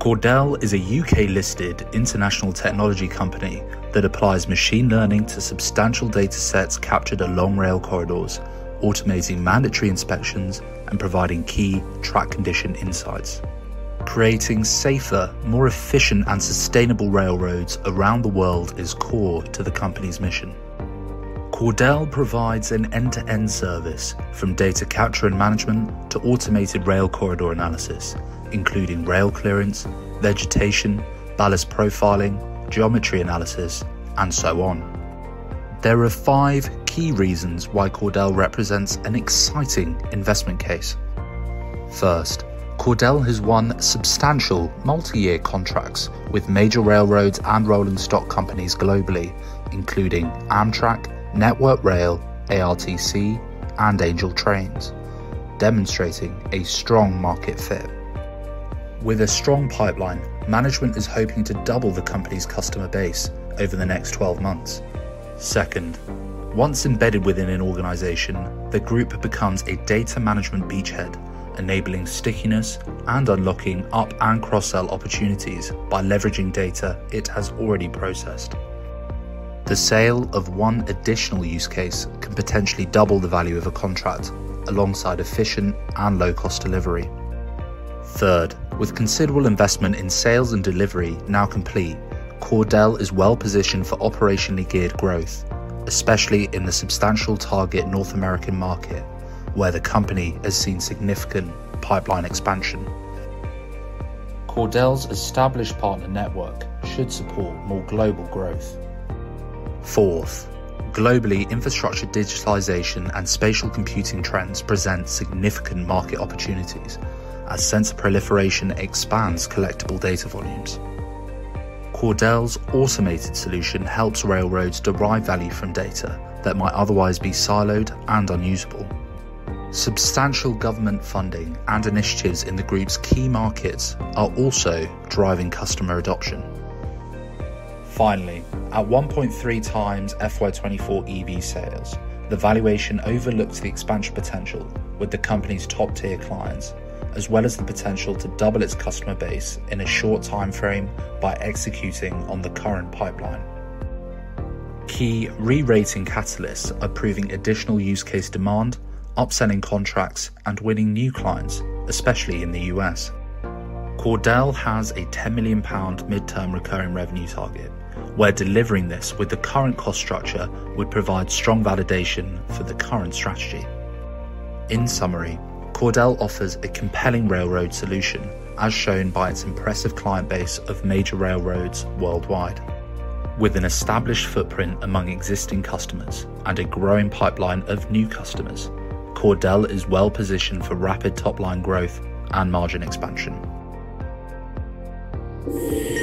Cordel is a UK listed international technology company that applies machine learning to substantial data sets captured along rail corridors, automating mandatory inspections and providing key track condition insights. Creating safer, more efficient, and sustainable railroads around the world is core to the company's mission. Cordel provides an end to end service from data capture and management to automated rail corridor analysis, including rail clearance, vegetation, ballast profiling, geometry analysis, and so on. There are five key reasons why Cordel represents an exciting investment case. First, Cordel has won substantial multi year contracts with major railroads and rolling stock companies globally, including Amtrak, Network Rail, ARTC, and Angel Trains, demonstrating a strong market fit. With a strong pipeline, management is hoping to double the company's customer base over the next 12 months. Second, once embedded within an organization, the group becomes a data management beachhead, enabling stickiness and unlocking up and cross sell opportunities by leveraging data it has already processed. The sale of one additional use case can potentially double the value of a contract alongside efficient and low cost delivery. Third, with considerable investment in sales and delivery now complete, Cordel is well positioned for operationally geared growth, especially in the substantial target North American market, where the company has seen significant pipeline expansion. Cordel's established partner network should support more global growth. Fourth, globally, infrastructure digitalization and spatial computing trends present significant market opportunities as sensor proliferation expands collectible data volumes. Cordel's automated solution helps railroads derive value from data that might otherwise be siloed and unusable. Substantial government funding and initiatives in the group's key markets are also driving customer adoption. Finally, at 1.3 times FY24 EV sales, the valuation overlooks the expansion potential with the company's top tier clients, as well as the potential to double its customer base in a short time frame by executing on the current pipeline. Key re rating catalysts are proving additional use case demand, upselling contracts, and winning new clients, especially in the US. Cordel has a £10 million midterm recurring revenue target where delivering this with the current cost structure would provide strong validation for the current strategy. In summary, Cordel offers a compelling railroad solution, as shown by its impressive client base of major railroads worldwide. With an established footprint among existing customers and a growing pipeline of new customers, Cordel is well positioned for rapid top line growth and margin expansion. Yeah.